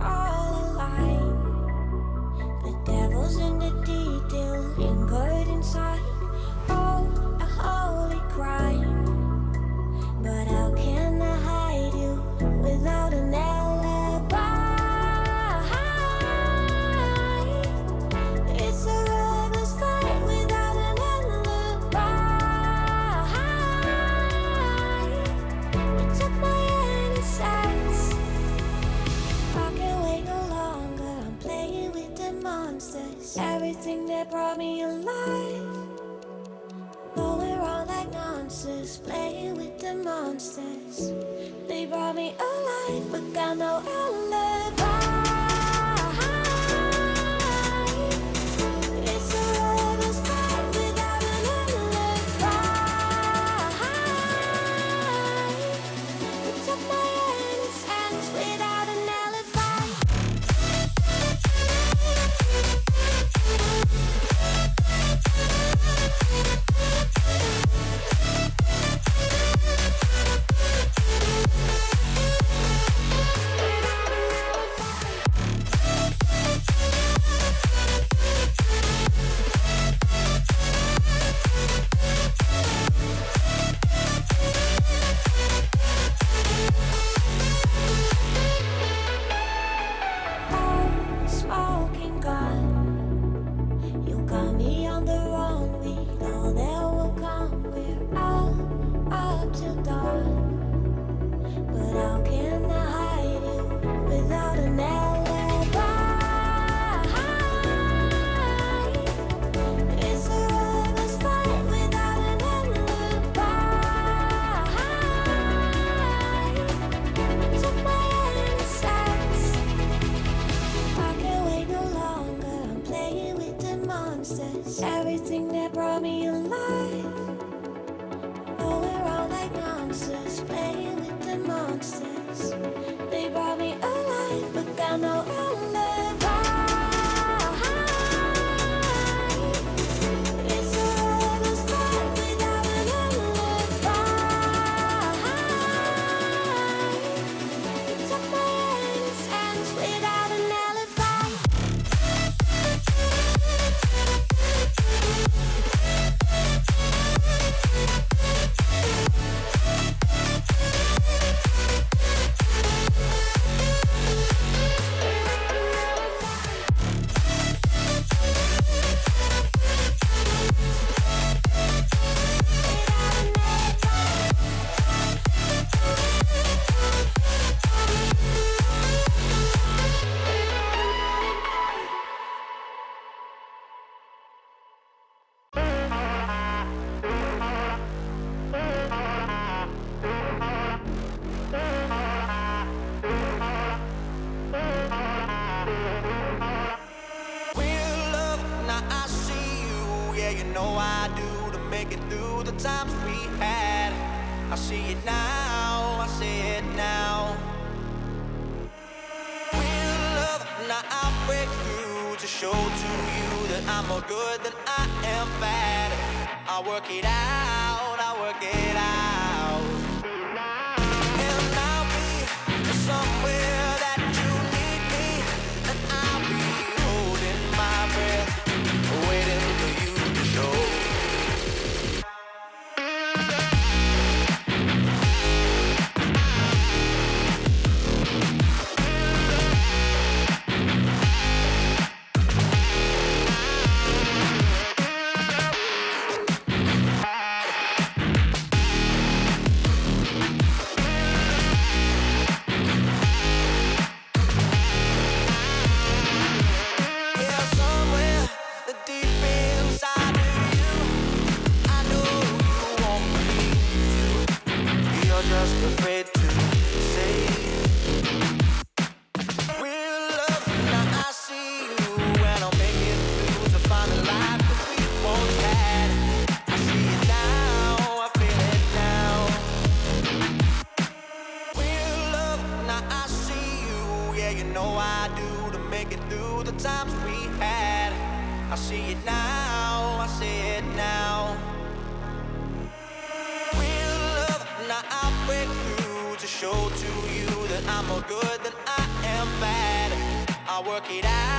all Everything that brought me alive. Going wrong like nonsense, playing with the monsters. They brought me alive, but got no alibi. Everything that brought me alive. Going wrong like nonsense. Playing with the monsters. You know I do to make it through the times we had. I see it now, I see it now. Real love, now I break through to show to you that I'm more good than I am bad. I work it out, I work it I see it now, I see it now. Real love, now I break through to show to you that I'm more good than I am bad. I work it out.